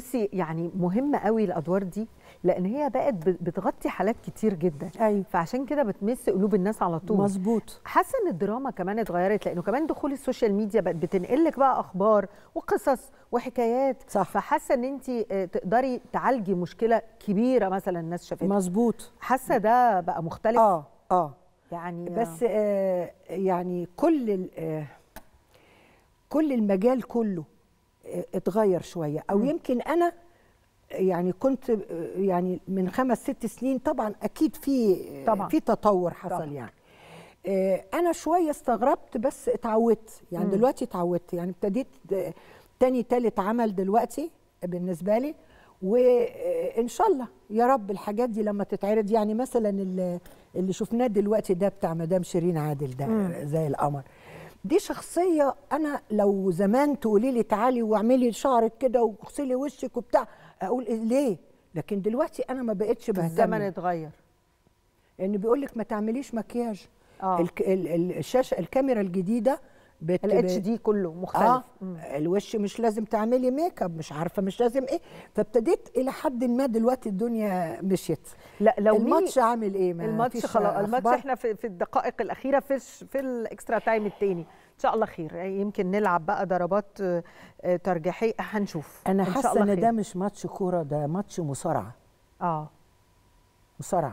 بصي يعني مهمة قوي الأدوار دي لأن هي بقت بتغطي حالات كتير جدا. أيوه. فعشان كده بتمس قلوب الناس على طول. مظبوط. حاسة إن الدراما كمان اتغيرت لأنه كمان دخول ال social media بقت بتنقل لك بقى أخبار وقصص وحكايات. صح. فحاسة إن انت تقدري تعالجي مشكلة كبيرة مثلا الناس شافتها. مظبوط. حاسة ده بقى مختلف؟ آه آه. يعني بس آه يعني كل ال- آه كل المجال كله آه اتغير شوية أو. يمكن أنا يعني كنت آه، يعني من خمس ست سنين طبعا أكيد في آه، طبعاً. في تطور حصل طبعاً. يعني آه، أنا شوية استغربت بس اتعودت يعني مم. دلوقتي اتعودت يعني ابتديت آه، تاني تالت عمل دلوقتي بالنسبة لي وان شاء الله يا رب الحاجات دي لما تتعرض يعني مثلا اللي, شفناه دلوقتي ده بتاع مدام شيرين عادل ده. زي القمر دي شخصية أنا لو زمان تقولي لي تعالي واعملي شعرك كده واغسلي وشك وبتاع أقول إيه ليه؟ لكن دلوقتي أنا ما بقتش بهتم. الزمن اتغير. لأن بيقول لك ما تعمليش مكياج. ال- الشاشة الكاميرا الجديدة بت... ال HD كله مختلف. مم. الوش مش لازم تعملي make up مش عارفة مش لازم إيه. فابتديت إلى حد ما دلوقتي الدنيا مشيت. لا لو الماتش عامل إيه؟ ما الماتش خلاص الماتش؟ إحنا في, في الدقائق الأخيرة في في الإكسترا تايم التاني. إن شاء الله خير. يعني يمكن نلعب بقى ضربات آه، آه، ترجيحية. هنشوف. أنا حاسة إن. ده مش ماتش كورة ده ماتش مصارعة. آه. مصارعة.